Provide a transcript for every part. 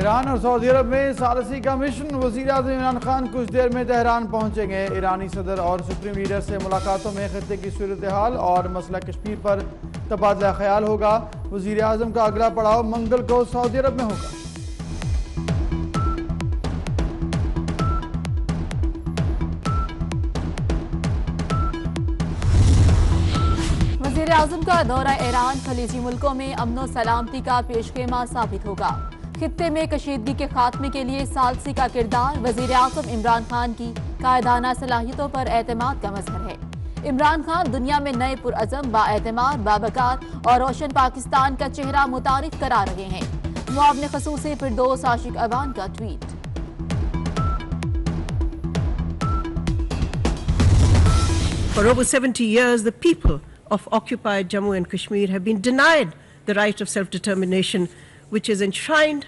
ایران اور سعودی عرب میں سالسی کا مشن وزیر اعظم عمران خان کچھ دیر میں تہران پہنچیں گے۔ ایرانی صدر اور سپریم لیڈر سے ملاقاتوں میں خطے کی صورتحال اور مسئلہ کشمیر پر تبادلہ خیال ہوگا۔ وزیر اعظم کا اگلا پڑاؤ منگل کو سعودی عرب میں ہوگا۔ وزیر اعظم کا دورہ ایران خلیجی ملکوں میں امن و سلامتی کا پیش خیمہ ثابت ہوگا۔ خطے میں کشیدگی کے خاتمے کے لیے سالسی کا کردار وزیر اعظم عمران خان کی قائدانہ صلاحیتوں پر اعتماد کا مظہر ہے۔ عمران خان دنیا میں نئے پراعظم با اعتماد بابکار اور روشن پاکستان کا چہرہ متعارف کرا رہے ہیں۔ معاون خصوصی فردوس عاشق اوان کا tweet. For over 70 years, the people of occupied Jammu and Kashmir have been denied the right of self determination, which is enshrined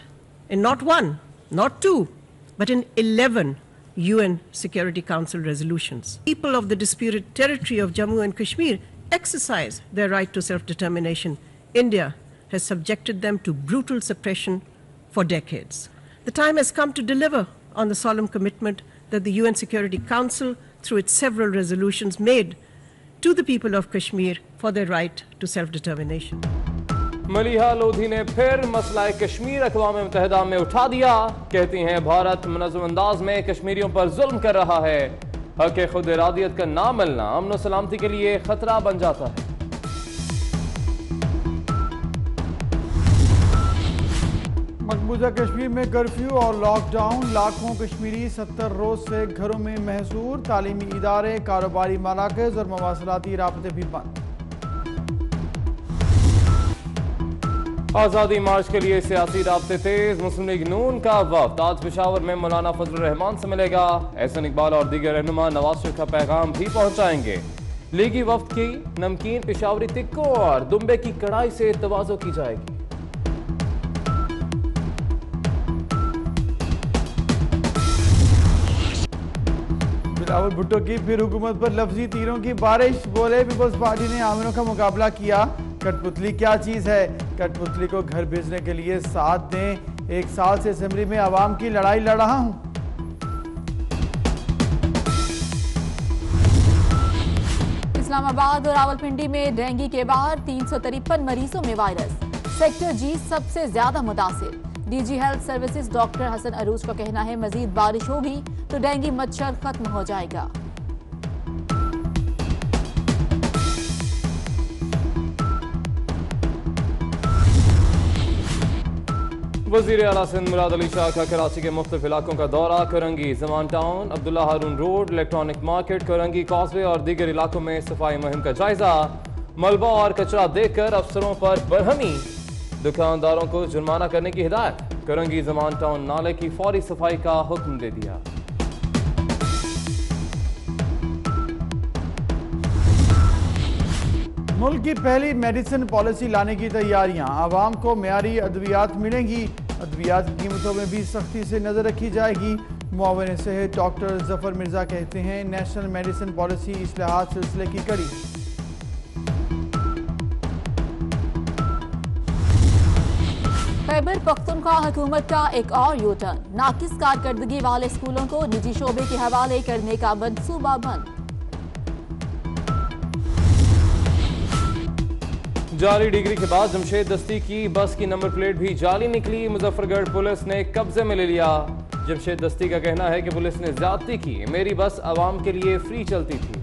in not one, not two, but in 11 UN Security Council resolutions. People of the disputed territory of Jammu and Kashmir exercise their right to self determination. India has subjected them to brutal suppression for decades. The time has come to deliver on the solemn commitment that the UN Security Council, through its several resolutions, made to the people of Kashmir for their right to self determination. Maleeha Lodhi نے پھر مسئلہ کشمیر اقوام متحدہ میں اٹھا دیا۔ کہتی ہیں، بھارت منظم انداز میں کشمیریوں پر ظلم کر رہا ہے۔ حق خود ارادیت کا نہ ملنا امن و سلامتی کے لیے خطرہ بن جاتا ہے۔ مقبوضہ کشمیر میں کرفیو اور لاک ڈاؤن، لاکھوں کشمیری ستر روز سے گھروں میں محصور تعلیمی ادارے، کاروباری مراکز اور مواصلاتی رابطے بھی بند۔ آزادی مارچ کے لیے سیاسی رابطے تیز، مسلم لیگ نون کا وفد آج پشاور میں مولانا فضل الرحمان سے ملے گا۔ احسن اقبال اور دیگر رہنما نواز شریف کا پیغام بھی پہنچائیں گے۔ لیگی وفد کی نمکین پشاوری تکوں اور دمبے کی کڑائی سے توازو کی جائے گی۔ بلاول بھٹو کی پھر حکومت پر لفظی تیروں کی بارش، بولے پیپلز پارٹی نے عامروں کا مقابلہ کیا۔ کٹ پتلی کیا چیز ہے؟ کٹ پتلی کو گھر بھیجنے کے لیے ساتھ دیں۔ ایک سال سے اسمبلی میں عوام کی لڑائی لڑ رہا ہوں۔ اسلام آباد اور راول پنڈی میں ڈینگی کے بعد تین سو ترپن مریضوں میں وائرس۔ سیکٹر جی سب سے زیادہ متاثر۔ D G health services doctor Hasan Urooj کا کہنا ہے، مزید بارش ہوگی تو ڈینگی مچھر ختم ہو جائے گا۔ وزیر اعلیٰ سندھ مراد علی شاہ کا کراچی کے مختلف علاقوں کا دورہ Korangi. Zaman town, Abdullah Haroon road electronic market Korangi causeway اور دیگر علاقوں میں صفائی مہم کا جائزہ۔ ملبہ اور کچرا دیکھ کر افسروں پر برہمی۔ دکانداروں کو جرمانہ کرنے کی ہدایت۔ کرنگی زمان ٹاؤن نالے کی فوری صفائی کا حکم دے دیا۔ ملک کی پہلی میڈیسن پالیسی لانے کی تیاریاں۔ عوام کو معیاری ادویات ملیں گی۔ ادویات کی قیمتوں میں بھی سختی سے نظر رکھی جائے گی۔ معاون صحت ڈاکٹر ظفر مرزا کہتے ہیں، نیشنل میڈیسن پالیسی اصلاحات سلسلے کی کڑی۔ خیبر پختونخوا حکومت کا ایک اور یو ٹرن ناقص کارکردگی والے اسکولوں کو نجی شعبے کے حوالے کرنے کا منصوبہ بند۔ جعلی ڈگری کے بعد جمشید دستی کی بس کی نمبر پلیٹ بھی جعلی نکلی۔ مظفر گڑھ پولیس نے قبضے میں لے لیا۔ جمشید دستی کا کہنا ہے کہ پولیس نے زیادتی کی۔ میری بس عوام کے لیے فری چلتی تھی۔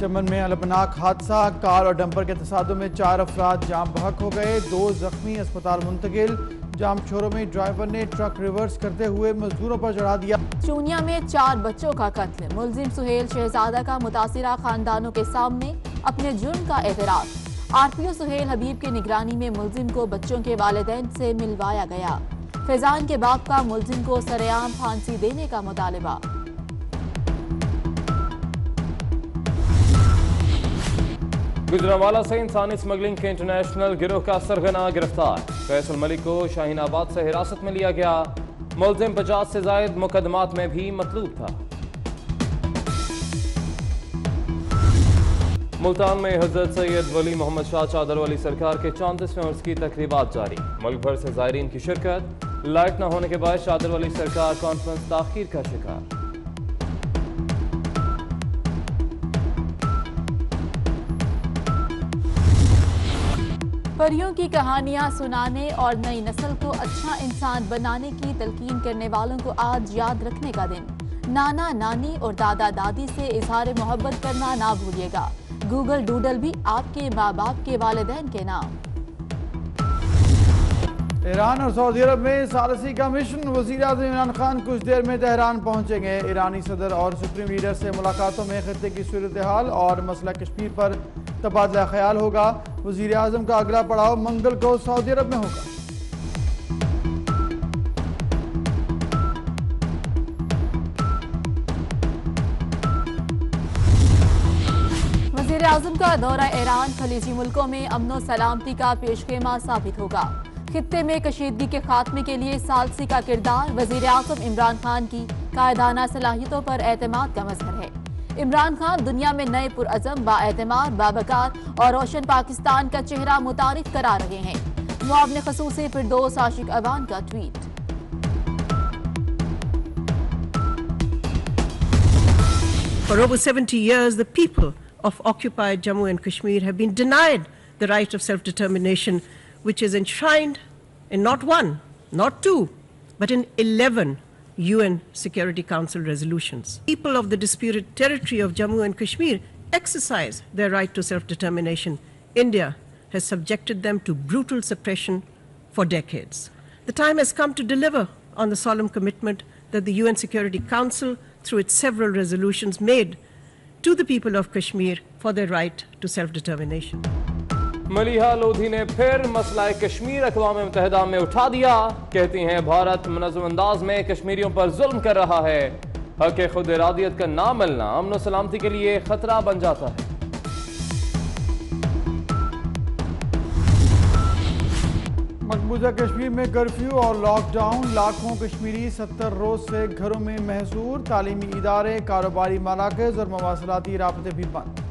چمن میں الپناک حادثہ، کار اور ڈمپر کے تصادم میں چار افراد جام بحق ہو گئے۔ دو زخمی اسپتال منتقل۔ جام چھوروں میں ڈرائیور نے ٹرک ریورس کرتے ہوئے مزدوروں پر چڑھا دیا۔ چونیا میں چار بچوں کا قتل، ملزم سہیل شہزادہ کا متاثرہ خاندانوں کے سامنے اپنے جرم کا اعتراف۔ آر پی او سہیل حبیب کی نگرانی میں ملزم کو بچوں کے والدین سے ملوایا گیا۔ فیضان کے باپ کا ملزم کو سریعام پھانسی دینے کا مطالبہ۔ گجرانوالہ سے انسانی سمگلنگ کے انٹرنیشنل گروہ کا سرغنہ گرفتار۔ فیصل ملک کو شاہین آباد سے حراست میں لیا گیا۔ ملزم پچاس سے زائد مقدمات میں بھی مطلوب تھا۔ ملتان میں حضرت سید ولی محمد شاہ چادر والی سرکار کے چونتیسویں عرص کی تقریبات جاری۔ ملک بھر سے زائرین کی شرکت۔ لائٹ نہ ہونے کے باعث چادر والی سرکار کانفرنس تاخیر کا شکار۔ پریوں کی کہانیاں سنانے اور نئی نسل کو اچھا انسان بنانے کی تلقین کرنے والوں کو آج یاد رکھنے کا دن۔ نانا، نانی اور دادا، دادی سے اظہار محبت کرنا نہ بھولیے گا۔ گوگل ڈوڈل بھی آپ کے ماں باپ کے والدین کے نام۔ ایران اور سعودی عرب میں سالسی کا مشن وزیر اعظم عمران خان کچھ دیر میں تہران پہنچیں گے۔ ایرانی صدر اور سپریم لیڈر سے ملاقاتوں میں خطے کی صورتحال اور مسئلہ کشمیر پر تبادلہ خیال ہوگا۔ وزیر اعظم کا اگلا پڑاؤ منگل کو سعودی عرب میں ہوگا۔ وزیر اعظم کا دورہ ایران خلیجی ملکوں میں امن و سلامتی کا پیش خیمہ ثابت ہوگا۔ خطے میں کشیدگی کے خاتمے کے لیے سالسی کا کردار وزیر اعظم عمران خان کی قائدانہ صلاحیتوں پر اعتماد کا مظہر ہے۔ عمران خان دنیا میں نئے پرعزم با اعتماد بابکار اور روشن پاکستان کا چہرہ متعارف کرا رہے ہیں۔ معاون خصوصی فردوس عاشق اوان کا tweet. For over 70 years, the people of occupied Jammu and Kashmir have been denied the right of self determination, which is enshrined in not one, not two, but in 11 UN Security Council resolutions. People of the disputed territory of Jammu and Kashmir exercise their right to self determination. India has subjected them to brutal suppression for decades. The time has come to deliver on the solemn commitment that the UN Security Council, through its several resolutions, made to the people of Kashmir for their right to self determination. Maleeha Lodhi نے پھر مسئلہ کشمیر اقوام متحدہ میں اٹھا دیا کہتی ہیں بھارت منظم انداز میں کشمیریوں پر ظلم کر رہا ہے حق خود ارادیت کا نہ ملنا امن و سلامتی کے لیے خطرہ بن جاتا ہے مقبوضہ کشمیر میں کرفیو اور لاک ڈاؤن لاکھوں کشمیری ستر روز سے گھروں میں محصور تعلیمی ادارے کاروباری مراکز اور مواصلاتی رابطے بھی بند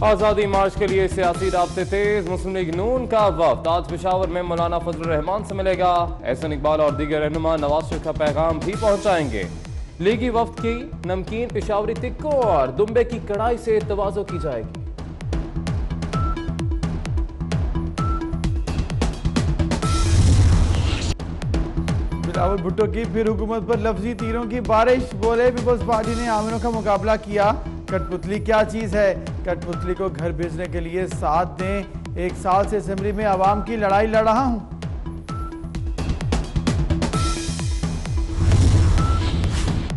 آزادی مارچ کے لیے سیاسی رابطے تیز، مسلم لیگ نون کا وفد۔ آج پشاور میں مولانا فضل الرحمان سے ملے گا۔ احسن اقبال اور دیگر رہنما نواز شریف کا پیغام بھی پہنچائیں گے۔ لیگی وفد کی نمکین پشاوری تکوں اور دمبے کی کڑائی سے توازو کی جائے گی۔ بلاول بھٹو کی پھر حکومت پر لفظی تیروں کی بارش، بولے پیپلز پارٹی نے عامروں کا مقابلہ کیا۔ کٹ پتلی کیا چیز ہے؟ کٹ پتلی کو گھر بھیجنے کے لیے ساتھ دیں۔ ایک سال سے اسمبلی میں عوام کی لڑائی لڑ رہا ہوں۔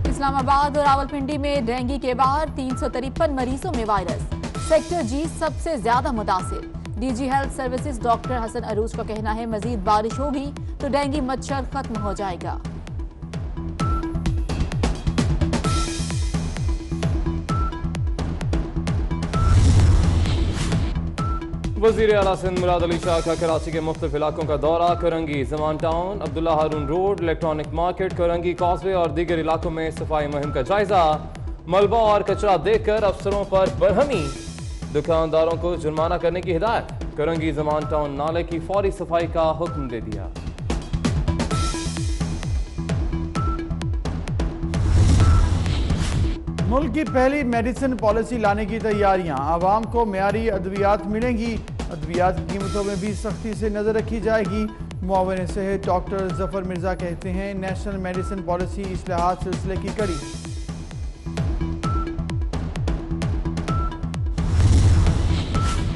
اسلام آباد اور راول پنڈی میں ڈینگی کے بعد تین سو ترپن مریضوں میں وائرس۔ سیکٹر جی سب سے زیادہ متاثر۔ D G health services doctor Hasan Urooj کا کہنا ہے، مزید بارش ہوگی تو ڈینگی مچھر ختم ہو جائے گا۔ وزیر اعلیٰ سندھ مراد علی شاہ کا کراچی کے مختلف علاقوں کا دورہ Korangi Zaman town, Abdullah Haroon road electronic market Korangi causeway اور دیگر علاقوں میں صفائی مہم کا جائزہ، ملبہ اور کچرا دیکھ کر افسروں پر برہمی۔ دکانداروں کو جرمانہ کرنے کی ہدایت، کرنگی زمان ٹاؤن نالے کی فوری صفائی کا حکم دے دیا۔ ملک کی پہلی میڈیسن پالیسی لانے کی تیاریاں۔ عوام کو معیاری ادویات ملیں گی۔ ادویات کی قیمتوں میں بھی سختی سے نظر رکھی جائے گی۔ معاون صحت ڈاکٹر ظفر مرزا کہتے ہیں نیشنل میڈیسن پالیسی اصلاحات سلسلے کی کڑی۔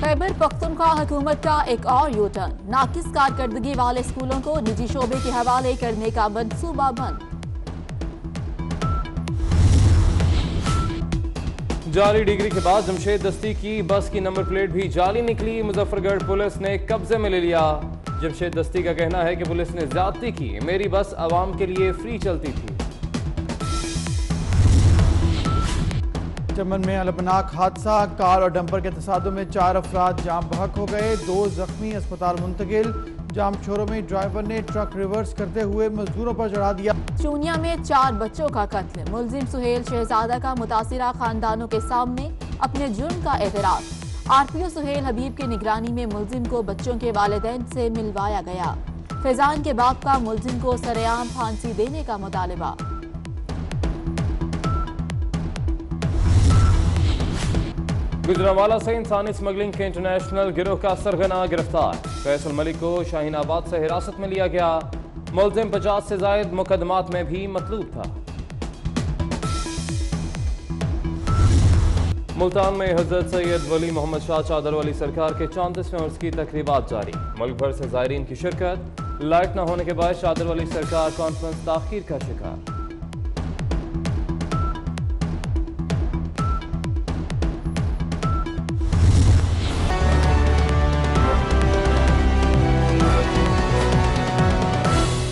خیبر پختونخوا حکومت کا ایک اور یو ٹرن ناقص کارکردگی والے اسکولوں کو نجی شعبے کے حوالے کرنے کا منصوبہ بند۔ جعلی ڈگری کے بعد جمشید دستی کی بس کی نمبر پلیٹ بھی جعلی نکلی۔ مظفر گڑھ پولیس نے قبضے میں لے لیا۔ جمشید دستی کا کہنا ہے کہ پولیس نے زیادتی کی۔ میری بس عوام کے لیے فری چلتی تھی۔ چمن میں الپناک حادثہ، کار اور ڈمپر کے تصادم میں چار افراد جام بحق ہو گئے۔ دو زخمی اسپتال منتقل۔ جام چھوروں میں ڈرائیور نے ٹرک ریورس کرتے ہوئے مزدوروں پر چڑھا دیا۔ چونیا میں چار بچوں کا قتل، ملزم سہیل شہزادہ کا متاثرہ خاندانوں کے سامنے اپنے جرم کا اعتراض آرپیو سحیل سہیل حبیب کے نگرانی میں ملزم کو بچوں کے والدین سے ملوایا گیا۔ فیضان کے باپ کا ملزم کو سرعام پھانسی دینے کا مطالبہ۔ گجراوالا سے انسانی اسمگلنگ کے انٹرنیشنل گروہ کا سرغنا گرفتار۔ فیصل ملک کو شاہین آباد سے حراست میں لیا گیا۔ ملزم پچاس سے زائد مقدمات میں بھی مطلوب تھا۔ ملتان میں حضرت سید ولی محمد شاہ چادر والی سرکار کے چونتیسویں عرص کی تقریبات جاری۔ ملک بھر سے زائرین کی شرکت، لائٹ نہ ہونے کے باعث شادر والی سرکار کانفرنس تاخیر کا شکار۔